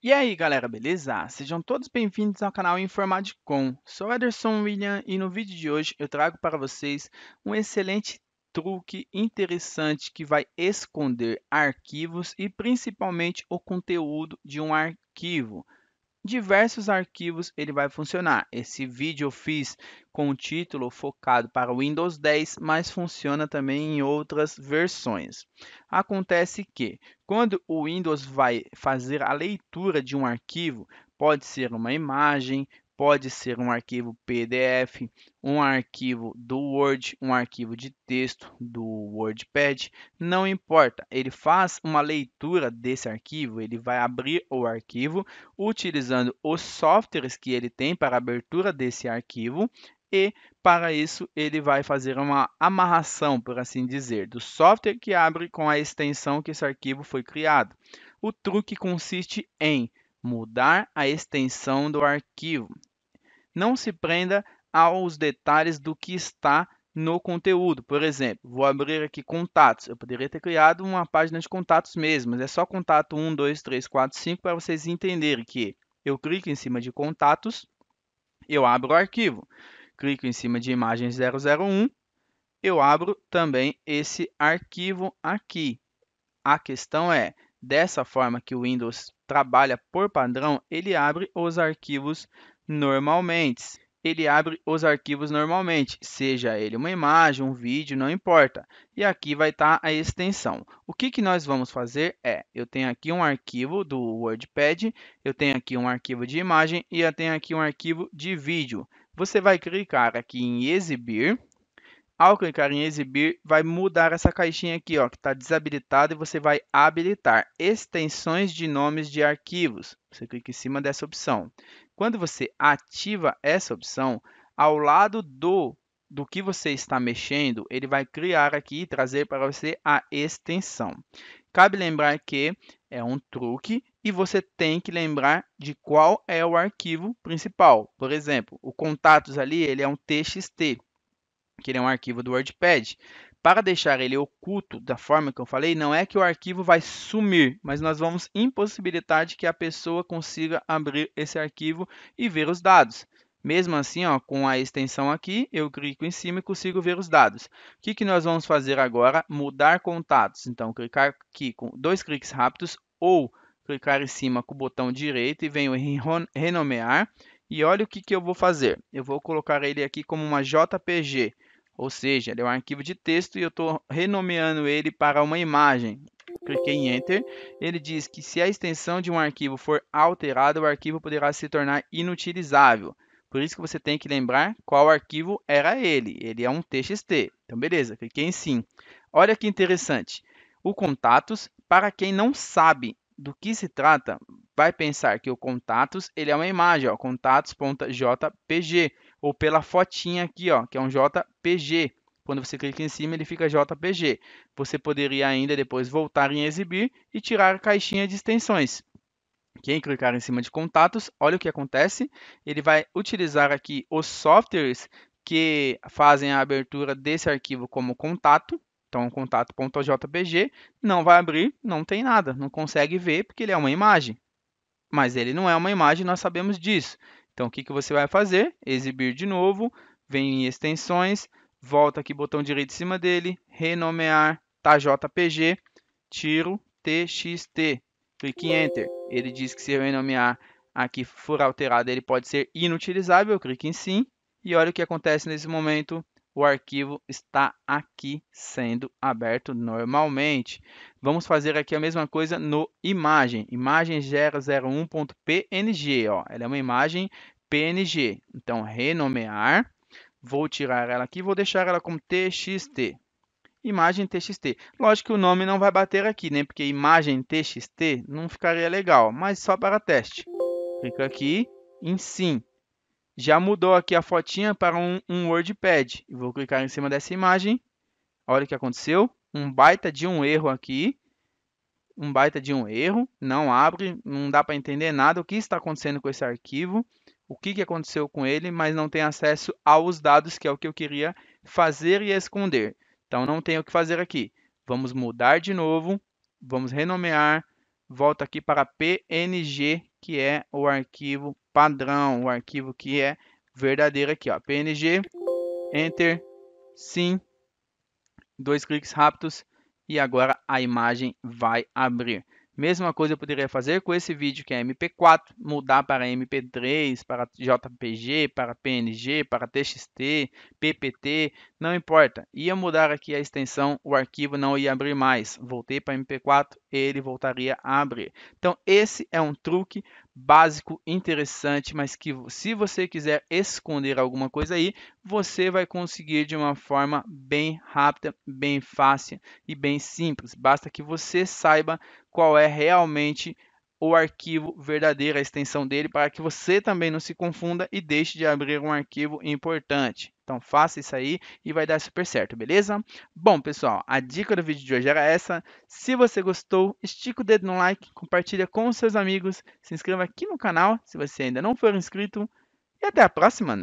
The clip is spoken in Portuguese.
E aí, galera, beleza? Sejam todos bem-vindos ao canal Informadicom. Sou Ederson William e no vídeo de hoje eu trago para vocês um excelente truque interessante que vai esconder arquivos e principalmente o conteúdo de um arquivo diversos arquivos ele vai funcionar. Esse vídeo eu fiz com o título focado para o Windows 10, mas funciona também em outras versões. Acontece que, quando o Windows vai fazer a leitura de um arquivo, pode ser uma imagem, pode ser um arquivo PDF, um arquivo do Word, um arquivo de texto do WordPad, não importa. Ele faz uma leitura desse arquivo, ele vai abrir o arquivo utilizando os softwares que ele tem para abertura desse arquivo e para isso ele vai fazer uma amarração, por assim dizer, do software que abre com a extensão que esse arquivo foi criado. O truque consiste em mudar a extensão do arquivo. Não se prenda aos detalhes do que está no conteúdo. Por exemplo, vou abrir aqui contatos. Eu poderia ter criado uma página de contatos mesmo, mas é só contato 1, 2, 3, 4, 5 para vocês entenderem que eu clico em cima de contatos, eu abro o arquivo. Clico em cima de imagem 001, eu abro também esse arquivo aqui. A questão é, dessa forma que o Windows trabalha por padrão, ele abre os arquivos normalmente. Ele abre os arquivos normalmente, seja ele uma imagem, um vídeo, não importa. E aqui vai estar a extensão. O que, que nós vamos fazer é, eu tenho aqui um arquivo do WordPad, eu tenho aqui um arquivo de imagem e eu tenho aqui um arquivo de vídeo. Você vai clicar aqui em exibir, ao clicar em exibir, vai mudar essa caixinha aqui, ó, que está desabilitada, e você vai habilitar extensões de nomes de arquivos. Você clica em cima dessa opção. Quando você ativa essa opção, ao lado do, do que você está mexendo, ele vai criar aqui e trazer para você a extensão. Cabe lembrar que é um truque e você tem que lembrar de qual é o arquivo principal. Por exemplo, o contatos ali ele é um TXT que ele é um arquivo do WordPad. Para deixar ele oculto da forma que eu falei, não é que o arquivo vai sumir, mas nós vamos impossibilitar de que a pessoa consiga abrir esse arquivo e ver os dados. Mesmo assim, ó, com a extensão aqui, eu clico em cima e consigo ver os dados. O que, que nós vamos fazer agora? Mudar contatos. Então, clicar aqui com dois cliques rápidos ou clicar em cima com o botão direito e venho em renomear. E olha o que, que eu vou fazer. Eu vou colocar ele aqui como uma JPG ou seja, ele é um arquivo de texto e eu estou renomeando ele para uma imagem. Cliquei em Enter. Ele diz que se a extensão de um arquivo for alterada, o arquivo poderá se tornar inutilizável. Por isso que você tem que lembrar qual arquivo era ele. Ele é um TXT. Então, beleza, cliquei em Sim. Olha que interessante. O contatos, para quem não sabe do que se trata, vai pensar que o contatos ele é uma imagem, contatos.jpg ou pela fotinha aqui, ó, que é um JPG. Quando você clica em cima, ele fica JPG. Você poderia ainda depois voltar em exibir e tirar a caixinha de extensões. Quem clicar em cima de contatos, olha o que acontece. Ele vai utilizar aqui os softwares que fazem a abertura desse arquivo como contato. Então, contato.jpg não vai abrir, não tem nada, não consegue ver porque ele é uma imagem. Mas ele não é uma imagem, nós sabemos disso. Então, o que, que você vai fazer? Exibir de novo, vem em extensões, volta aqui, botão direito em cima dele, renomear, tá JPG, tiro TXT, clique em Enter. Ele diz que se eu renomear aqui for alterado, ele pode ser inutilizável, clique em Sim, e olha o que acontece nesse momento, o arquivo está aqui sendo aberto normalmente. Vamos fazer aqui a mesma coisa no imagem, imagem 001.png, ó, ela é uma imagem PNG. Então, renomear, vou tirar ela aqui, vou deixar ela como TXT. Imagem TXT. Lógico que o nome não vai bater aqui, né? Porque imagem TXT não ficaria legal, mas só para teste. Clica aqui em Sim já mudou aqui a fotinha para um, um WordPad. vou clicar em cima dessa imagem. Olha o que aconteceu. Um baita de um erro aqui. Um baita de um erro. Não abre, não dá para entender nada o que está acontecendo com esse arquivo. O que, que aconteceu com ele, mas não tem acesso aos dados, que é o que eu queria fazer e esconder. Então, não tem o que fazer aqui. Vamos mudar de novo. Vamos renomear. Volta aqui para PNG que é o arquivo padrão, o arquivo que é verdadeiro aqui, ó, PNG, Enter, sim, dois cliques rápidos e agora a imagem vai abrir. Mesma coisa eu poderia fazer com esse vídeo que é MP4, mudar para MP3, para JPG, para PNG, para TXT, PPT, não importa. Ia mudar aqui a extensão, o arquivo não ia abrir mais. Voltei para MP4, ele voltaria a abrir. Então esse é um truque básico, interessante, mas que se você quiser esconder alguma coisa aí, você vai conseguir de uma forma bem rápida, bem fácil e bem simples. Basta que você saiba qual é realmente o arquivo verdadeiro, a extensão dele, para que você também não se confunda e deixe de abrir um arquivo importante. Então faça isso aí e vai dar super certo, beleza? Bom, pessoal, a dica do vídeo de hoje era essa. Se você gostou, estica o dedo no like, compartilha com seus amigos, se inscreva aqui no canal se você ainda não for inscrito e até a próxima!